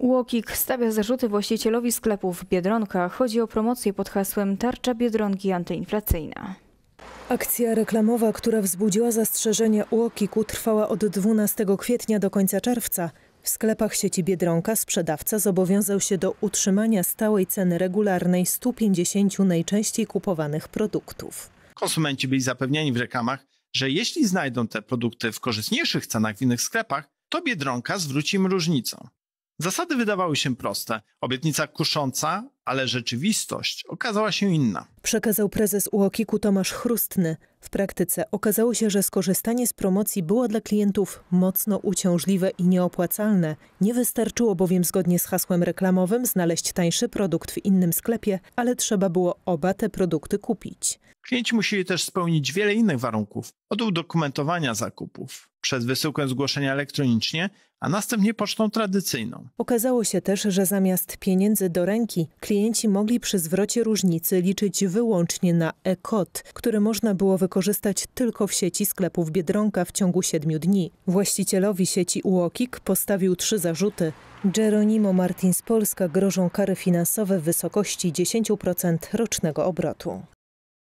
Łokik stawia zarzuty właścicielowi sklepów w Biedronkach. Chodzi o promocję pod hasłem Tarcza Biedronki antyinflacyjna. Akcja reklamowa, która wzbudziła zastrzeżenia UOKiK-u trwała od 12 kwietnia do końca czerwca. W sklepach sieci Biedronka sprzedawca zobowiązał się do utrzymania stałej ceny regularnej 150 najczęściej kupowanych produktów. Konsumenci byli zapewnieni w reklamach, że jeśli znajdą te produkty w korzystniejszych cenach w innych sklepach, to Biedronka zwróci im różnicę. Zasady wydawały się proste, obietnica kusząca, ale rzeczywistość okazała się inna. Przekazał prezes UOKiK-u Tomasz Chrustny. W praktyce okazało się, że skorzystanie z promocji było dla klientów mocno uciążliwe i nieopłacalne. Nie wystarczyło bowiem zgodnie z hasłem reklamowym znaleźć tańszy produkt w innym sklepie, ale trzeba było oba te produkty kupić. Klienci musieli też spełnić wiele innych warunków, od udokumentowania zakupów, przez wysyłkę zgłoszenia elektronicznie, a następnie pocztą tradycyjną. Okazało się też, że zamiast pieniędzy do ręki, klienci mogli przy zwrocie różnicy liczyć wyłącznie na e-kod, który można było wykorzystać tylko w sieci sklepów Biedronka w ciągu siedmiu dni. Właścicielowi sieci UOKiK postawił trzy zarzuty. Geronimo Martin z Polska grożą kary finansowe w wysokości 10% rocznego obrotu.